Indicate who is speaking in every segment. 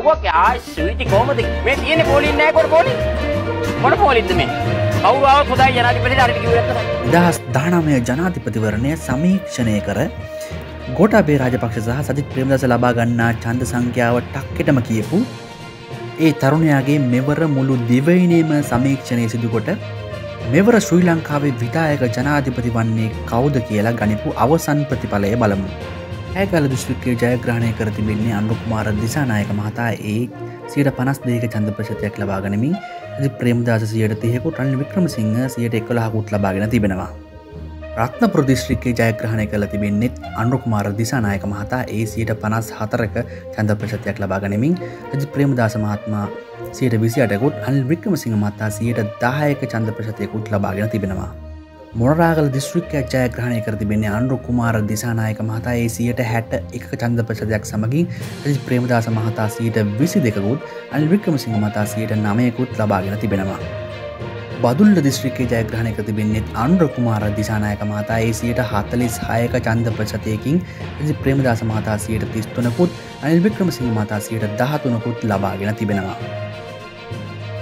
Speaker 1: ලොකුවක් ආයි ස්වීටි කොහමද මේ තියෙන්නේ පොලින් නෑ කොට පොලි? මොන පොලින්ද මේ? කවුරු ආවත් හොඳයි ජනාධිපතිට හරියට කිව්වේ නැත්නම්
Speaker 2: දහස් දානමය ජනාධිපතිවරණය සමීක්ෂණය කර ගෝටාබේ රාජපක්ෂ සහ සජිත් ප්‍රේමදස ලබා ගන්නා චන්ද සංඛ්‍යාව ටක්කෙටම කියපු ඒ තරුණයාගේ මෙවර මුළු දිවයිනේම සමීක්ෂණය සිදුකොට මෙවර ශ්‍රී ලංකාවේ විදායක ජනාධිපති වන්නේ කෞද කියලා ගනිපු අවසන් ප්‍රතිඵලය බලමු. ඇකල දුෂ්විකේ ජයග්‍රහණය කර තිබෙන්නේ අනුකුමාර දිසානායක මහතා ඒ සියට පනස් දේක චන්ද ප්‍රශතයක් ලබාගනමින් ඇති ප්‍රේමදාස සියට තියකු රන් වික්‍රමසිංහ සියට එක්කොලාහකුත් ලබාගෙන තිබෙනවා. රත්න ප්‍රදිශ්‍රික්කේ ජයග්‍රහණය කළ තිබෙන්නෙත් අනුකුමාර දිසානායක මහතා ඒ සියට පනස් හතරක චන්ද ප්‍රශතයක් ලබාගනමින් ඇති ප්‍රේමදාස මහත්මා සියට විසි අටකුත් අල් වික්‍රමසිංහ මත්තා සියට දායක චන්ද ප්‍රශතයකුත් ලබාගෙන තිබෙනවා. මොනරාගල දිස්ත්‍රික්ක ජයග්‍රහණය කර තිබෙන්නේ අන්රු කුමාර දිසානායක මහතා ඒ සියට හැට එක චන්ද ප්‍රශදයක් සමගින් ඇති ප්‍රේමදාස මහතා සියට විසි දෙකුත් අල් වික්‍රමසිංහ මතා සියට නමයකුත් ලබාගෙන තිබෙනවා. බදුල්ල දිස්ත්‍රික්කේ ජයග්‍රහණය කර තිබෙන්නෙත් අන්ුර කුමාර දිසානායක මහතා ඒ සියට හතලිස් හයක චන්ද ප්‍රශතයකින් ඇති ප්‍රේමදාස මහතා සියට තිස්තුනකුත් අනිල් වික්‍රමසිංහ මතා සියට දහතුනකුත් ලබාගෙන තිබෙනවා.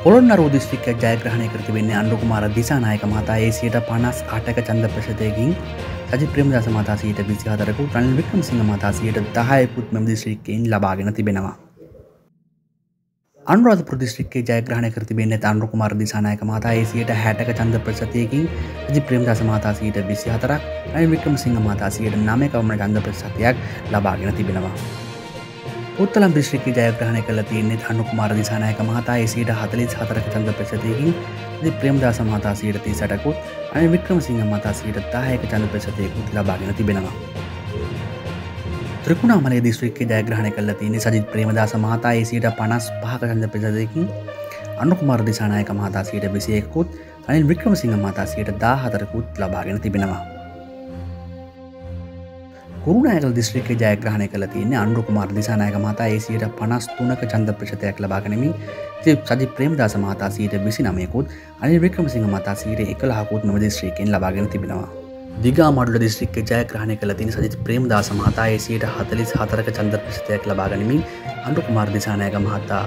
Speaker 2: පොළොන්නරු දිස්ත්‍රික්ක ජයග්‍රහණය කරති වෙන්නේ අන්ඩුකුමාර දිසානායක මතා ඒසියට පනස් අටක චන්ද ප්‍රශතයකින් සජි ප්‍රේමදස මතාසීට විසි හතරකු රනිල් වික්‍රම සිංහ මතාසයට දහයකුත් මෙම දිස්ත්‍රික්කයෙන් ලබාගෙන තිබෙනවා. අන්රාධ ප්‍රදිශ්‍රික්කේ ජයග්‍රහණ කරතිබෙන්න අන්රුකුමාර දිසානායක මතා ඒසියට හැටක චන්ද ප්‍රශතයකින් ජි ප්‍රේමදස මතාසීට විසි හතරක් අනි වික්‍රම සිංහ මතාසයට නමකවම චන්ද ප්‍රශතයක් ලබාගෙන තිබෙනවා. උත්තලම් දිශ්‍රික ජයග්‍රහණය කල තියන්නේ අනුකුමාර දිසානායක මහතා එසට හතලිස් හතරක චන්ද ප්‍රශතයකින් දි ප්‍රේම්දාස මහතා සීට ති සටකුත් අනි වික්‍රම සිංහ මතා සීට දායක චන්ද ප්‍රශතයකුත් ලබාගෙන තිබෙනවා. ත්‍රිකුණාමලේ දිස්ත්‍රික්ක ජයග්‍රහණය කල තියන්නේ සජිත් ප්‍රේමදාස මහතා ඒසිට පනස් පහක චන්ද ප්‍රශතයකින් අනුකුමාර දිසානායක මහතා සීට විසියෙකුත් අනිල් වික්‍රම සිංහ මතා සීට දා හතරකුත් ලබාගෙන තිබෙනවා. කුරුණෑකල් දිස්ත්‍රික්ක ජයග්‍රහණය කළ තියන්නේ අන්රුකුමාර දිසානායක මතා ඒසියට පනස් තුනක චන්ද ප්‍රශතයක් ලබාගෙනමින් සජි ප්‍රේමදාස මතා සීට විසි නමයකුත් අනි වික්‍රමසිංහ මතා සීට එකලහකුත් නම දිස්ත්‍රීකෙන් ලබාගෙන තිබෙනවා. දිගා මඩුල දිස්ත්‍රික්ක ජයග්‍රහණය කළ තින සජිත ප්‍රේමදාස මහතා ඒසියට හතලිස් හතරක චන්ද ප්‍රශතයක් ලබාගනිමින් අන්රුකුමාර දිසානායක මහතා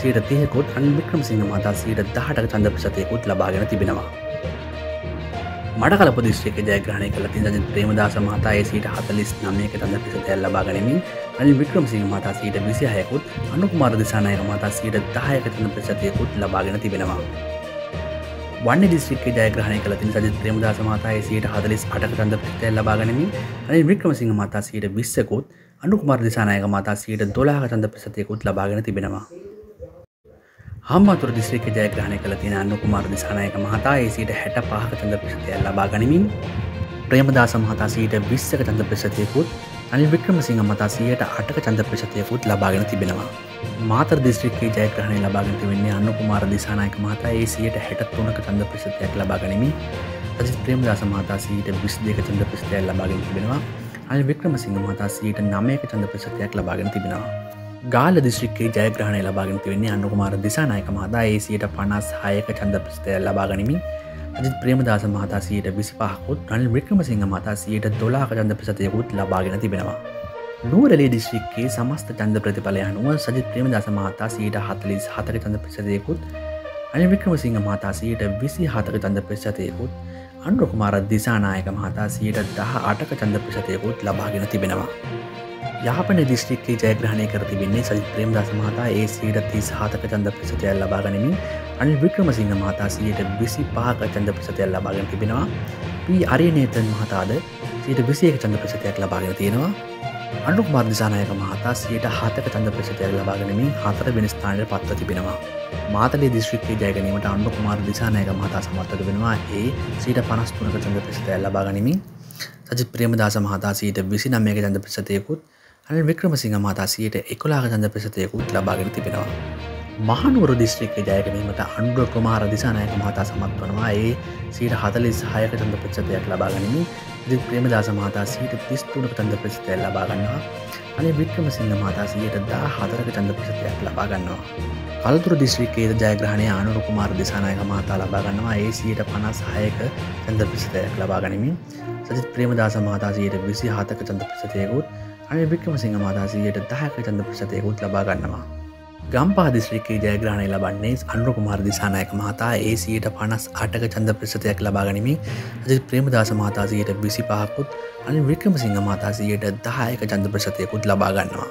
Speaker 2: සීට තියකොත් අන් වික්‍රමසිංහ මතා සීට දහටක චන්ද ප්‍රශතයකුත් ලබාගෙන තිබෙනවා. මඩකලප දිස්ත්‍රික ජයග්‍රහණය කළ තින ජ ප්‍රේමදාස මහතා ඒසිට හතලිස් නමයක තඳ පිසතැල් ලබාගනමින් අනි වික්‍රමසිංහ මතා සීට විසිහයකුත් අනුකුමාර දිසානායක මතා සීට දායක තඳ ප්‍රසතියකුත් ලබාගෙන තිබෙනවා. වන්න දිස්ත්‍රික්ක ජයග්‍රහණය කළ තින සජ ප්‍රේමදාස මතා ඒසිට හදලිස් අටක තඳ පිතැල් ලබාගනමින් අනි වික්‍රමසිංහ මතා සීට විස්සකුත් අනුකුමාර දිසානායක මතා සීට දොලාහ තඳ ප්‍රසතියකුත් ලබාගෙන තිබෙනවා. හම්මතුර දිස්ත්‍රික ජයග්‍රහණය කළ තින අන්නකුමාර දිසානායක මහතා ඒසිට හැට පහක චන්ද ප්‍රශතය ලබා ගනිමින් ප්‍රේමදාස මහතා සීට විස්සක චන්ද ප්‍රශතයකුත් අනි වික්‍රමසිංහ මතා සියට අටක චන්ද ප්‍රශතයකුත් ලබාගෙන තිබෙනවා. මාතර දිස්ත්‍රික්කේ ජයග්‍රහණය ලබාගෙන තිවෙන්නේ අන්නකුමාර දිසානායක මහතා ඒ සියට හැට තුනක චන්ද ප්‍රශතයක් ලබාගනිමින් අජි ප්‍රේමදාස මහතා සීට විස් දෙක චන්ද ප්‍රශතයක් ලබාගෙන තිබෙනවා අනි වික්‍රමසිංහ මතා සීට නමයක චන්ද ප්‍රශතයක් ලබාගෙන තිබෙනවා. ගාල දිස්ත්‍රික්කේ ජයග්‍රහණය ලබාගෙන තිවෙන්නේ අනුකුමාර දිසානායක මහතා ඒසියට පනස් හයක චන්ද ප්‍රස්තය ලබාගනිමින් අජිත් ප්‍රේමදාස මහතා සියට විසි පහකුත් රනිල් වික්‍රමසිංහ මතා සියට දොලාක චන්ද ප්‍රසතයකුත් ලබාගෙන තිබෙනවා. නූරලේ දිස්ත්‍රික්කේ සමස්ත චන්ද ප්‍රතිඵලය අනුව සජිත් ප්‍රේමදාස මහතා සීට හතලිස් හතක චන්ද ප්‍රසතයකුත් අනි වික්‍රමසිංහ මහතා සියට විසි හතක චන්ද ප්‍රශතයකුත් අන්රුකුමාර දිසානායක මහතා සියට දහ අටක චන්ද ප්‍රශතයකුත් ලබාගෙන තිබෙනවා. යාපන දිස්ත්‍රික්කේ ජයග්‍රහණය කර තිබෙන්නේ සජිත් ප්‍රේම්දාස මහතා ඒ සීට තිස් හතක චන්ද ප්‍රසතයල් ලබාගනිමින් අනි වික්‍රමසිංහ මහතා සියට විසි පාක චන්ද ප්‍රසතයල් ලබාගෙන තිබෙනවා. පී අරනේතන් මහතාද සීට විසියක චන්ද ප්‍රසතයක් ලබාගෙන තියෙනවා. අනුක් මර්දිසානායක මහතා සියට හතක චන්ද ප්‍රසතයක් ලබාගෙනමින් හතර වෙනස්ථානයට පත්ව තිබෙනවා. මාතලේ දිස්ත්‍රික්කේ ජයගැනීමට අන්ඩුක් මාර් දිසානායක මහතා සමර්ථක වෙනවා ඒ සීට පනස්තුනක චන්ද ප්‍රසතයක් ලබාගනිමින් සජි ප්‍රේමදාස මහතා සීට විසි නම්යක චන්ද ප්‍රසතයකුත් අනි වික්‍රමසිංහ මතාසියට එකොලාග චන්ද ප්‍රසතයකුත් ලබාගෙන තිබෙනවා. මහනුවර දිස්ත්‍රික්ක ජයගනීමට අන්ඩුව කුමාර දිසානායක මහතා සමත් වනවා ඒ සීට හතලිස් හයක චන්ද ප්‍රච්චතයක් ලබාගනිමි දි ප්‍රේමදාස මහතා සීට තිස්තුනක චන්ද ප්‍රසිතය ලබාගන්නවා අනි වික්‍රමසිංහ මතා සියට දා හතරක චන්ද ප්‍රසතයක් ලබාගන්නවා. කල්තුර දිස්ත්‍රික්කේද ජයග්‍රහණය ආනුරු කුමාර දිසානායක මහතා ලබාගන්නවා ඒ සියට පනස් හයක චන්ද ප්‍රසිතයක් ලබාගනිමින් සජිත් ප්‍රේමදාස මහතාසයට විසි හතක චන්ද ප්‍රසතයකුත් අනි වික්‍රමසිංහ මතාසීයට දහක චන්ද ප්‍රසතයකුත් ලබා ගන්නවා.
Speaker 3: ගම්පා දිස්ත්‍රිකේ ජයග්‍රහණය ලබන්නේ අන්ු කුමාර දිසානායක මහතා ඒසියට පනස් අටක චන්ද ප්‍රසතයක් ලබාගනිමින් අජ ප්‍රේමදාස මහතාසයට විසි පහකුත් අනි වික්‍රමසිංහ මතාසයට දහයක චන්ද ප්‍රසතයකුත් ලබාගන්නවා.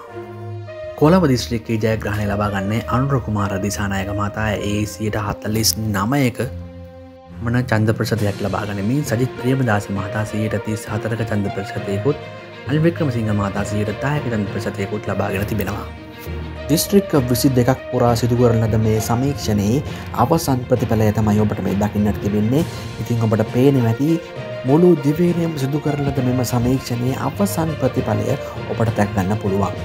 Speaker 3: කොළඹ දිස්ත්‍රික්කේ ජයග්‍රහණය ලබාගන්නේ අනුර කුමාර දිසානායක මතා ඒසියට හත්තලිස් නමයක මන චන්ද ප්‍රසතයක් ලබාගනමින් සජිත් ප්‍රේමදාස මහතාසයට තිස් හතරක චන්ද ප්‍රසතයකුත් අල් වික්‍රමසිංහ මාතාසයට දායක චන්ද ප්‍රසතයකුත් ලබාගෙන තිබෙනවා.
Speaker 2: දිස්ත්‍රික්ක විසි දෙකක් පුරා සිදුකරන ලද මේ සමීක්ෂණයේ අවසන් ප්‍රතිඵලය තමයි ඔබට මේ දකින්නට තිබෙන්නේ ඉතිං ඔබට පේන ඇති මුළු දිවේනයම් සිදු කරලද මෙම සමීක්ෂණයේ අවසන් ප්‍රතිඵලය ඔබට තැක්ගන්න පුළුවන්.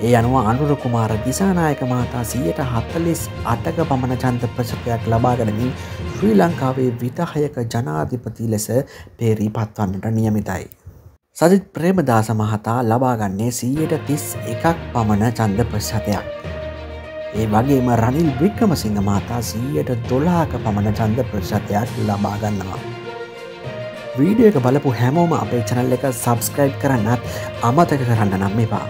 Speaker 2: ඒ අනුව අනුර කුමාර දිසානායක මාතා සියයට හත්තලිස් අටක පමණ චන්ත ප්‍රශකයක් ලබාගනමින් ශ්‍රී ලංකාවේ විතහයක ජනාධිපති ලෙස පේරී පත්වන්නට නියමිතයි. සජිත් ප්‍රේමදාස මහතා ලබාගන්නේ සීයට තිස් එකක් පමණ චන්ද ප්‍රශ්හතයක්. ඒ වගේම රනිල් වික්‍රමසිංහ මාතා සීයට දොලාක පමණ චන්ද ප්‍රශ්හතයක් ලබාගන්නවා. වීඩියෝ එක බලපු හැමෝම අපේ චනල් එක සබස්ක්‍රයිබ් කරන්නත් අමතක කරන්න නම් එපා.